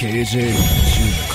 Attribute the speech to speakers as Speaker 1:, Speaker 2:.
Speaker 1: KJ.